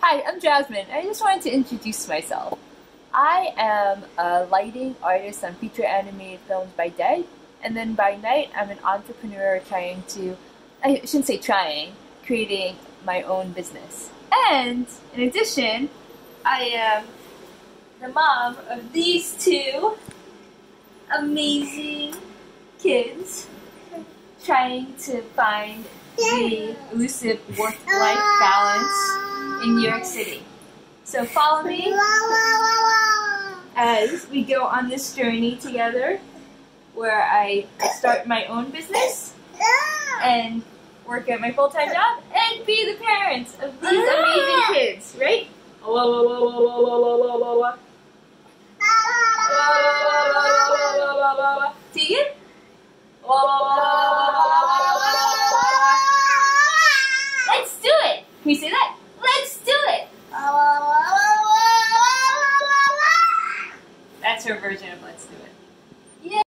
Hi, I'm Jasmine. I just wanted to introduce myself. I am a lighting artist on feature animated films by day, and then by night, I'm an entrepreneur trying to, I shouldn't say trying, creating my own business. And in addition, I am the mom of these two amazing kids trying to find the elusive work-life balance in New York City. So follow me as we go on this journey together where I start my own business and work at my full-time job and be the parents of these ah. amazing kids, right? Tegan? Let's do it! Can you say that? That's her version of let's do it.